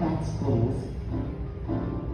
that space.